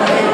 Amen.